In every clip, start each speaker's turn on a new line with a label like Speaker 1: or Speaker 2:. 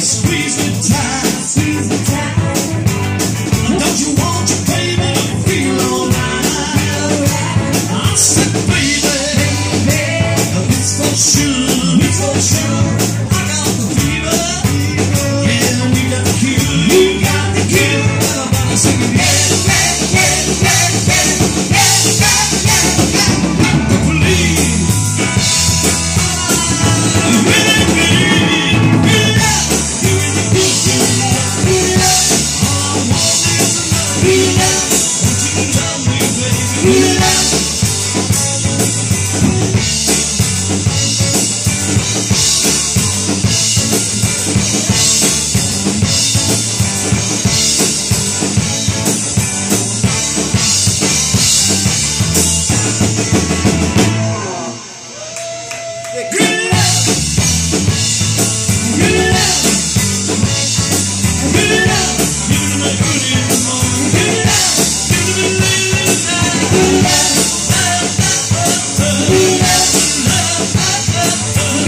Speaker 1: Squeeze the time.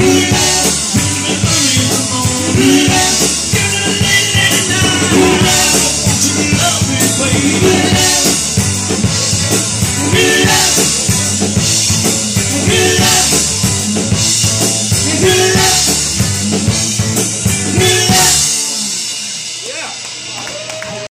Speaker 1: Yeah.